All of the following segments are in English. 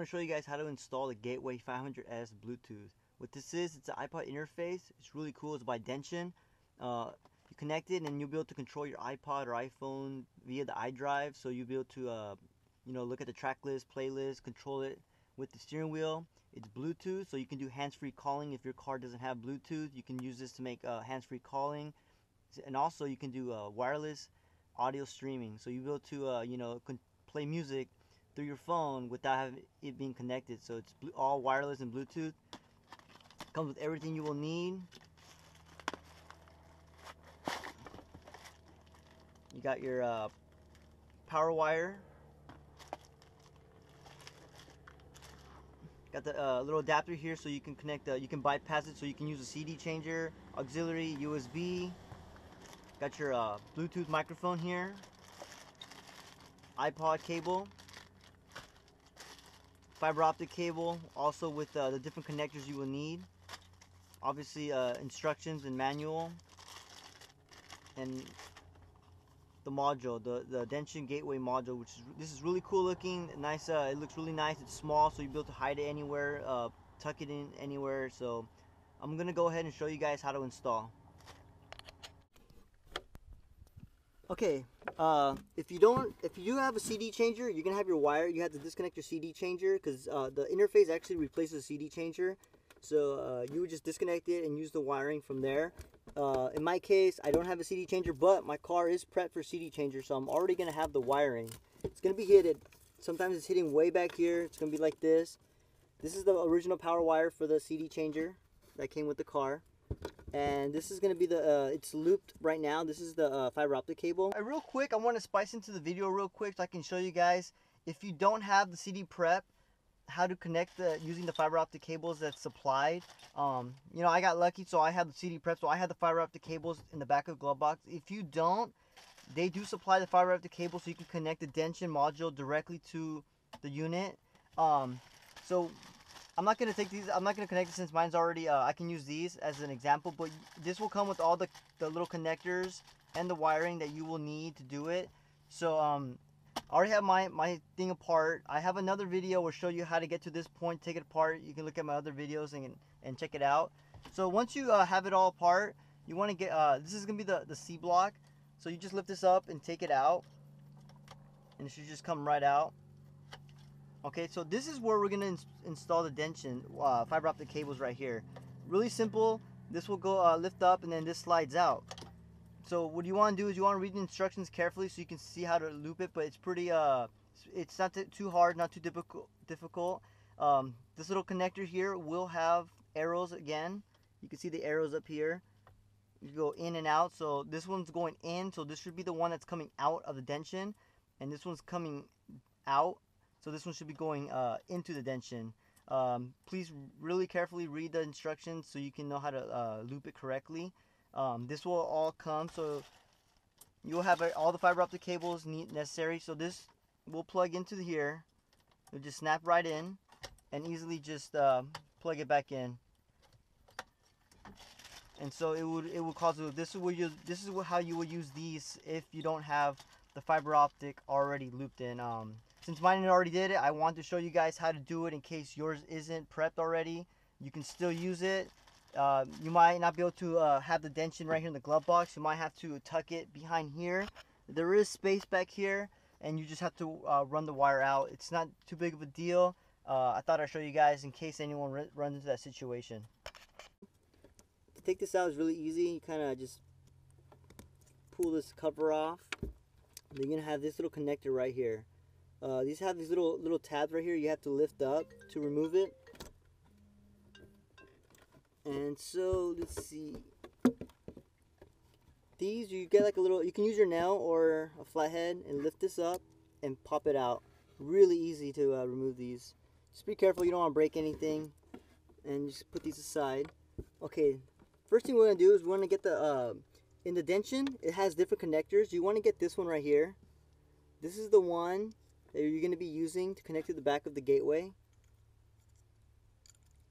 I'm going to show you guys how to install the Gateway 500S Bluetooth. What this is, it's an iPod interface. It's really cool. It's by Dension. Uh, you connect it and you'll be able to control your iPod or iPhone via the iDrive. So you'll be able to, uh, you know, look at the track list, playlist, control it with the steering wheel. It's Bluetooth, so you can do hands-free calling. If your car doesn't have Bluetooth, you can use this to make uh, hands-free calling. And also you can do uh, wireless audio streaming. So you'll be able to, uh, you know, play music through your phone without having it being connected. So it's all wireless and Bluetooth. Comes with everything you will need. You got your uh, power wire. Got the uh, little adapter here so you can connect, uh, you can bypass it so you can use a CD changer, auxiliary, USB. Got your uh, Bluetooth microphone here. iPod cable fiber optic cable also with uh, the different connectors you will need. Obviously uh, instructions and manual. And the module the the Dension gateway module which is this is really cool looking nice uh, it looks really nice. It's small so you'll be able to hide it anywhere uh, tuck it in anywhere. So I'm gonna go ahead and show you guys how to install Okay, uh, if you don't, if you have a CD changer, you're gonna have your wire. You have to disconnect your CD changer because uh, the interface actually replaces the CD changer. So uh, you would just disconnect it and use the wiring from there. Uh, in my case, I don't have a CD changer, but my car is prepped for CD changer, so I'm already gonna have the wiring. It's gonna be hit Sometimes it's hitting way back here. It's gonna be like this. This is the original power wire for the CD changer that came with the car and this is going to be the uh, it's looped right now. This is the uh, fiber optic cable. Uh, real quick i want to spice into the video real quick so i can show you guys. If you don't have the cd prep how to connect the using the fiber optic cables that's supplied um, you know i got lucky so i had the cd prep so i had the fiber optic cables in the back of the glove box. If you don't they do supply the fiber optic cable so you can connect the Dension module directly to the unit. Um, so I'm not gonna take these. I'm not gonna connect it since mine's already. Uh, I can use these as an example, but this will come with all the the little connectors and the wiring that you will need to do it. So um, I already have my my thing apart. I have another video where show you how to get to this point, take it apart. You can look at my other videos and and check it out. So once you uh, have it all apart, you want to get. Uh, this is gonna be the the C block. So you just lift this up and take it out, and it should just come right out. Okay, so this is where we're to ins install the Dension uh, fiber optic cables right here. Really simple. This will go uh, lift up and then this slides out. So what you want to do is you want to read the instructions carefully so you can see how to loop it, but it's pretty, uh, it's not too hard, not too difficult. Um, this little connector here will have arrows again. You can see the arrows up here. You go in and out. So this one's going in, so this should be the one that's coming out of the Dension. And this one's coming out so this one should be going uh, into the Dension. Um, please really carefully read the instructions so you can know how to uh, loop it correctly. Um, this will all come so you'll have all the fiber optic cables necessary. So this will plug into here. It'll just snap right in and easily just uh, plug it back in. And so it would it would cause this is you this is how you would use these if you don't have the fiber optic already looped in. Um, since mine already did it, I want to show you guys how to do it in case yours isn't prepped already. You can still use it. Uh, you might not be able to uh, have the Dension right here in the glove box. You might have to tuck it behind here. There is space back here and you just have to uh, run the wire out. It's not too big of a deal. Uh, I thought I'd show you guys in case anyone runs into that situation. To take this out is really easy. You kind of just pull this cover off. You're going to have this little connector right here. Uh, these have these little little tabs right here you have to lift up to remove it. And so, let's see. These, you get like a little, you can use your nail or a flathead and lift this up and pop it out. Really easy to uh, remove these. Just be careful, you don't want to break anything. And just put these aside. Okay, first thing we're to do is we want to get the, uh, in the Dension, it has different connectors. You want to get this one right here. This is the one that you're going to be using to connect to the back of the gateway.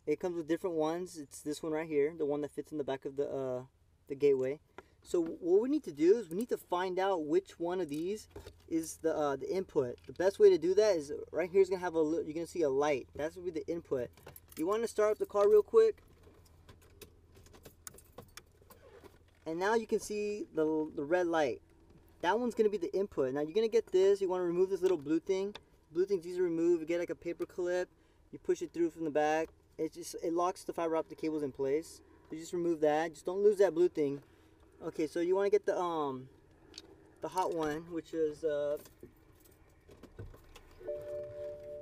It comes with different ones. It's this one right here, the one that fits in the back of the uh, the gateway. So what we need to do is we need to find out which one of these is the uh, the input. The best way to do that is right here is gonna have a you're gonna see a light. That's gonna be the input. You want to start up the car real quick. And now you can see the, the red light. That one's gonna be the input. Now you're gonna get this. You want to remove this little blue thing. Blue thing's easy to remove. You get like a paper clip. You push it through from the back. It just it locks the fiber optic cables in place. You just remove that. Just don't lose that blue thing. Okay, so you want to get the um the hot one, which is uh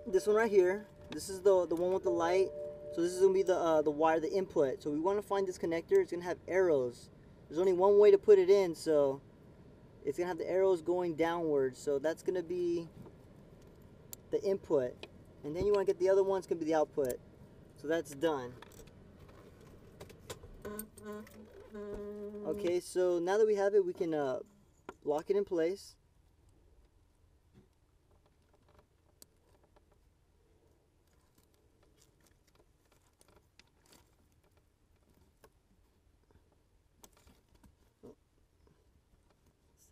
this one right here. This is the the one with the light. So this is gonna be the uh, the wire, the input. So we want to find this connector. It's gonna have arrows. There's only one way to put it in, so it's gonna have the arrows going downwards. So that's gonna be the input, and then you want to get the other ones gonna be the output. So that's done. Okay, so now that we have it, we can uh, lock it in place.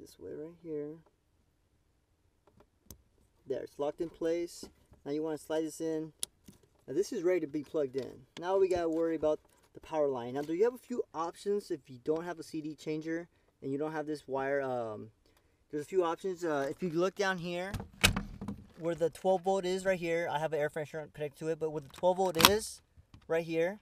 This way right here. There, it's locked in place. Now you want to slide this in. Now this is ready to be plugged in. Now we gotta worry about the power line. Now, do you have a few options if you don't have a CD changer and you don't have this wire? Um, there's a few options. Uh, if you look down here, where the 12 volt is right here, I have an air freshener connected to it, but where the 12 volt is right here,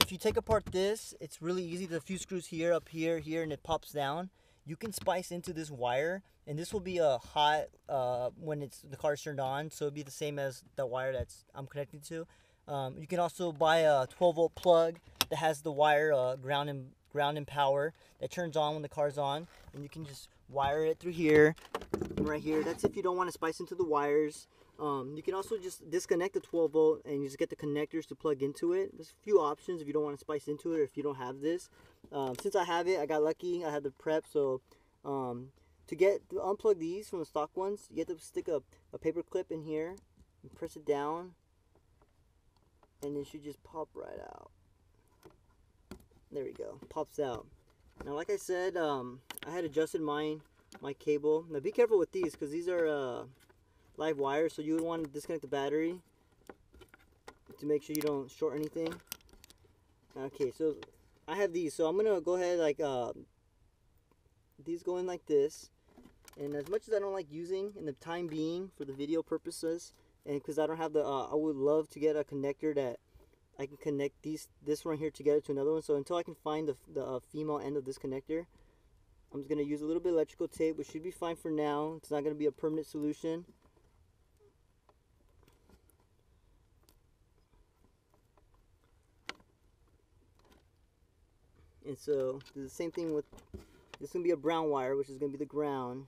if you take apart this, it's really easy. There's a few screws here, up here, here, and it pops down. You can splice into this wire, and this will be a hot uh, when it's the car's turned on, so it'll be the same as the wire that's I'm connected to. Um, you can also buy a 12 volt plug that has the wire uh, ground and ground and power that turns on when the car's on, and you can just wire it through here right here. That's if you don't want to splice into the wires. Um, you can also just disconnect the 12 volt and you just get the connectors to plug into it. There's a few options if you don't want to splice into it or if you don't have this. Um, since I have it, I got lucky. I had the prep, so um, to get to unplug these from the stock ones, you have to stick a, a paper clip in here and press it down, and it should just pop right out. There we go. Pops out. Now, like I said, um, I had adjusted mine, my cable. Now, be careful with these because these are uh, live wires, so you would want to disconnect the battery to make sure you don't short anything. Okay, so I have these, so I'm gonna go ahead like uh, these go in like this. And as much as I don't like using in the time being for the video purposes, and because I don't have the, uh, I would love to get a connector that I can connect these this one here together to another one. So until I can find the, the uh, female end of this connector, I'm just going to use a little bit of electrical tape, which should be fine for now. It's not going to be a permanent solution. And so, the same thing with, this is going to be a brown wire, which is going to be the ground.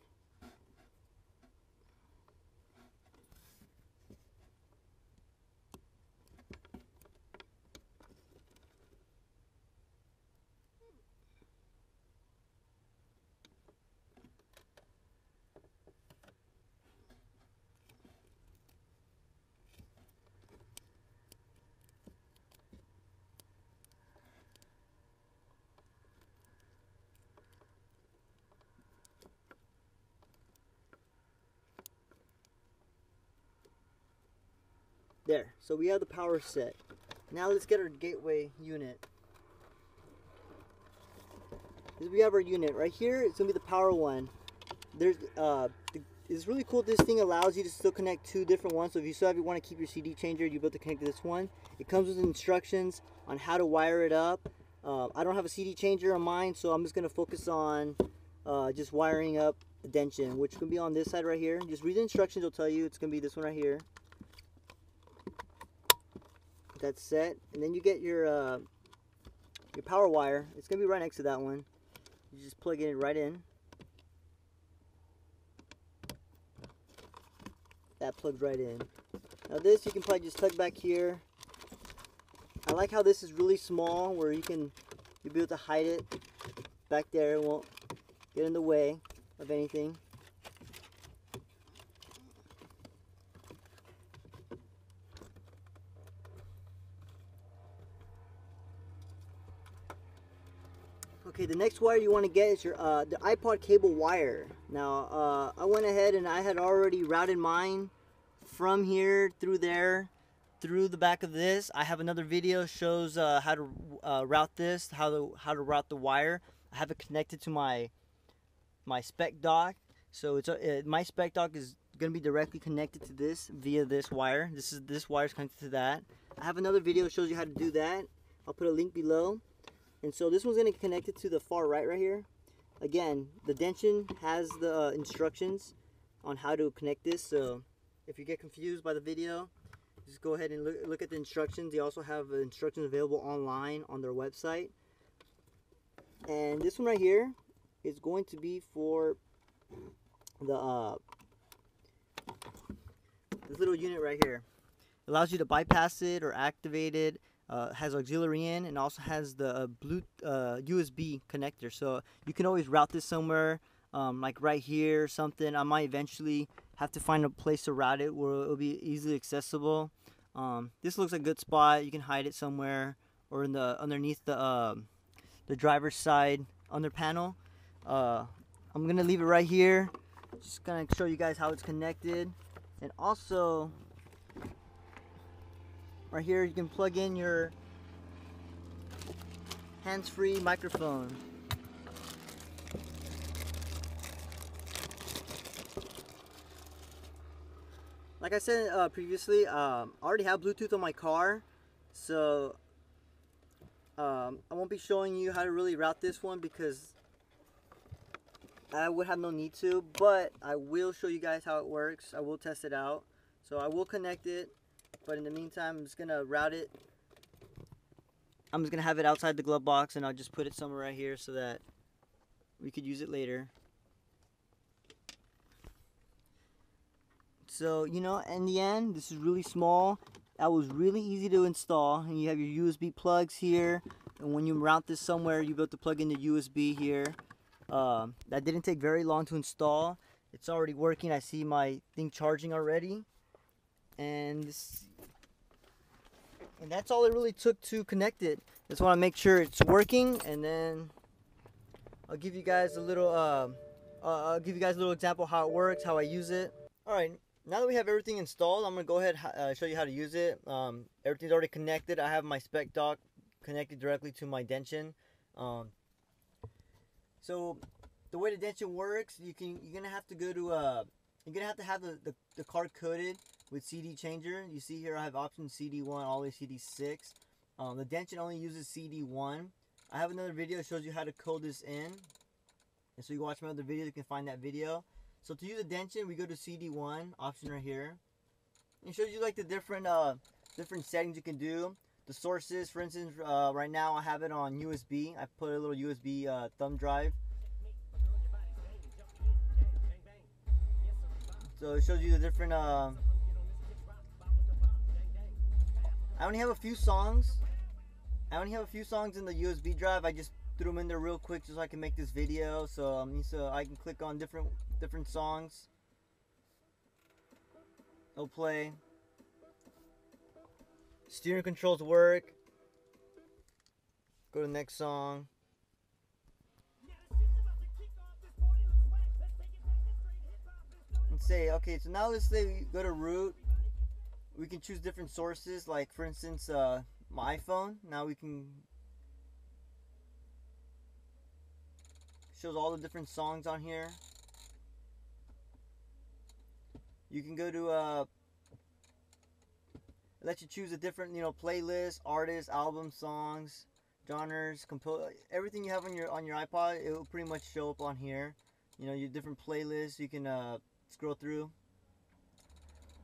There, so we have the power set. Now let's get our gateway unit. We have our unit right here. It's gonna be the power one. There's uh, it's really cool. This thing allows you to still connect two different ones. So if you still have you want to keep your CD changer, you built to connect to this one. It comes with instructions on how to wire it up. Uh, I don't have a CD changer on mine, so I'm just gonna focus on uh, just wiring up the Dension, which can be on this side right here. Just read the instructions; it'll tell you it's gonna be this one right here that's set and then you get your uh, your power wire. It's gonna be right next to that one. You just plug it right in. That plugs right in. Now this you can probably just tuck back here. I like how this is really small where you can you'll be able to hide it back there. It won't get in the way of anything the next wire you want to get is your uh, the iPod cable wire. Now, uh, I went ahead and I had already routed mine from here through there, through the back of this. I have another video shows uh, how to uh, route this, how to how to route the wire. I have it connected to my my spec dock. So it's uh, my spec dock is going to be directly connected to this via this wire. This is this wire is connected to that. I have another video shows you how to do that. I'll put a link below. And so this one's going to connect it to the far right right here. Again, the Dension has the uh, instructions on how to connect this. So if you get confused by the video, just go ahead and look, look at the instructions. They also have instructions available online on their website. And this one right here is going to be for the uh, this little unit right here. It allows you to bypass it or activate it uh, has auxiliary in and also has the uh, blue uh, USB connector. So you can always route this somewhere um, like right here or something. I might eventually have to find a place to route it where it'll be easily accessible. Um, this looks like a good spot. You can hide it somewhere or in the underneath the um, the driver's side under panel. Uh, I'm gonna leave it right here. Just gonna show you guys how it's connected. And also Right here you can plug in your hands-free microphone. Like I said uh, previously, um, I already have Bluetooth on my car, so um, I won't be showing you how to really route this one because I would have no need to, but I will show you guys how it works. I will test it out. So I will connect it but in the meantime, I'm just gonna route it. I'm just gonna have it outside the glove box and I'll just put it somewhere right here so that we could use it later. So, you know, in the end, this is really small. That was really easy to install. And you have your USB plugs here. And when you mount this somewhere, you able to plug in the USB here. Uh, that didn't take very long to install. It's already working. I see my thing charging already. And and that's all it really took to connect it. Just want to make sure it's working and then I'll give you guys a little uh, uh, I'll give you guys a little example how it works, how I use it. Alright, now that we have everything installed, I'm going to go ahead and uh, show you how to use it. Um, everything's already connected. I have my spec dock connected directly to my Dension. Um, so the way the Dension works, you can you're gonna have to go to uh you're gonna have to have the, the, the card coded with CD changer. You see here I have option CD1 all the way CD6. Um, the Dension only uses CD1. I have another video that shows you how to code this in. And so you watch my other video, you can find that video. So to use the Dension, we go to CD1, option right here. It shows you like the different uh, different settings you can do. The sources, for instance, uh, right now I have it on USB. I put a little USB uh, thumb drive. So it shows you the different I only have a few songs. I only have a few songs in the USB drive. I just threw them in there real quick just so I can make this video. So um, so I can click on different different songs. It'll play. Steering controls work. Go to the next song. And say, okay, so now let's say we go to root we can choose different sources like for instance uh, my iPhone. Now we can shows all the different songs on here. You can go to uh let you choose a different you know playlist artists album songs genres compose everything you have on your on your iPod it will pretty much show up on here. You know your different playlists you can uh, scroll through.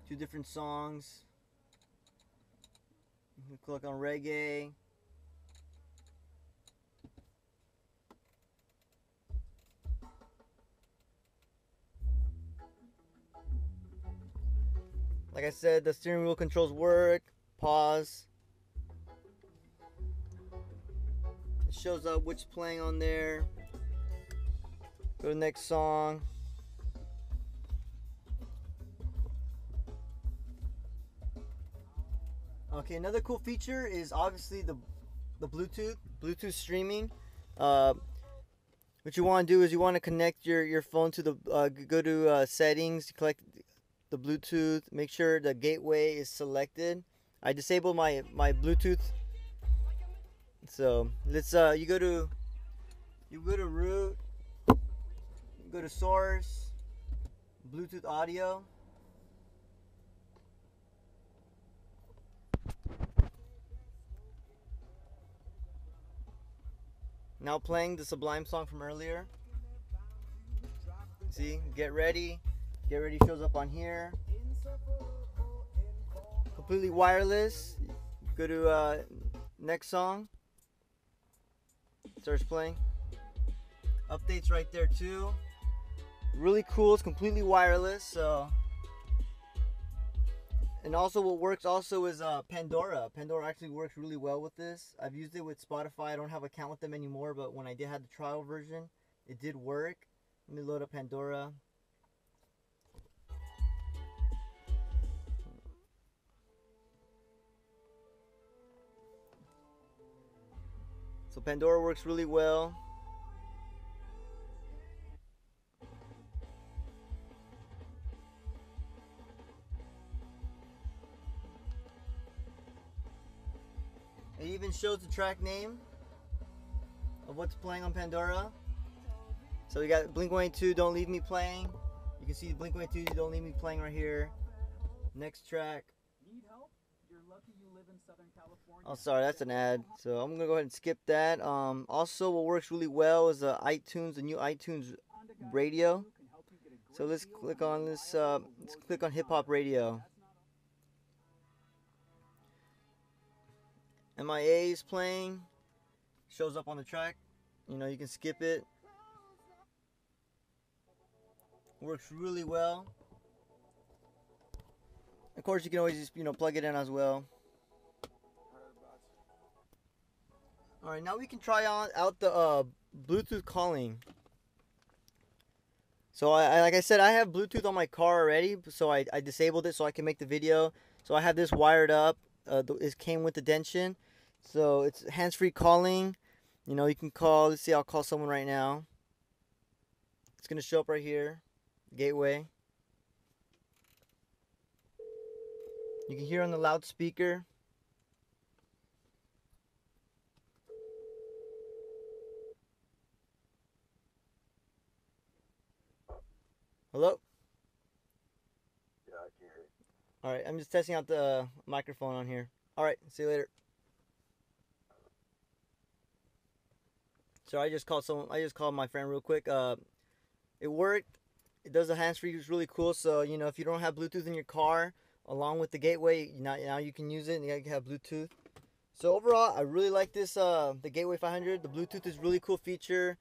Two different songs. Click on reggae. Like I said, the steering wheel controls work. Pause. It shows up which playing on there. Go to the next song. Okay, another cool feature is obviously the the Bluetooth Bluetooth streaming. Uh, what you want to do is you want to connect your, your phone to the uh, go to uh, settings collect the Bluetooth make sure the gateway is selected. I disabled my my Bluetooth. So let's uh you go to you go to root go to source Bluetooth audio Now playing the Sublime song from earlier. See, get ready. Get ready shows up on here. Completely wireless. Go to uh, next song. Starts playing. Updates right there too. Really cool. It's completely wireless. So and also what works also is uh, Pandora. Pandora actually works really well with this. I've used it with Spotify. I don't have an account with them anymore, but when I did have the trial version, it did work. Let me load up Pandora. So Pandora works really well. It even shows the track name of what's playing on Pandora. So we got Blink 182, Don't Leave Me playing. You can see Blink 182, Don't Leave Me playing right here. Next track. Need help? You're lucky you live in Southern California. Oh, sorry, that's an ad. So I'm gonna go ahead and skip that. Um, also, what works really well is the iTunes, the new iTunes radio. So let's click on this. Uh, let's click on Hip Hop Radio. MIA is playing. Shows up on the track. You know, you can skip it. Works really well. Of course, you can always just, you know, plug it in as well. Alright, now we can try on out the uh, Bluetooth calling. So, I, I, like I said, I have Bluetooth on my car already, so I, I disabled it so I can make the video. So I have this wired up. Uh, it came with the Dension. So it's hands-free calling. You know, you can call. Let's see, I'll call someone right now. It's gonna show up right here, gateway. You can hear on the loudspeaker. Hello? Yeah, I can hear you. Alright, I'm just testing out the microphone on here. Alright, see you later. So I just called someone. I just called my friend real quick. Uh, it worked. It does the hands free. It's really cool. So you know, if you don't have Bluetooth in your car, along with the gateway, now now you can use it. and You can have Bluetooth. So overall, I really like this. Uh, the Gateway 500. The Bluetooth is really cool feature.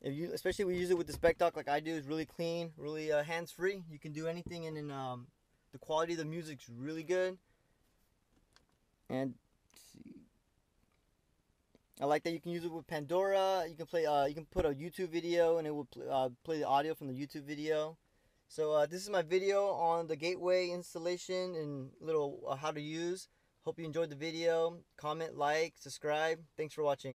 If you, especially we use it with the spec dock like I do, is really clean, really uh, hands free. You can do anything, and then um, the quality of the music's really good. And I like that you can use it with Pandora. You can play. Uh, you can put a YouTube video, and it will pl- uh, play the audio from the YouTube video. So uh, this is my video on the gateway installation and little uh, how to use. Hope you enjoyed the video. Comment, like, subscribe. Thanks for watching.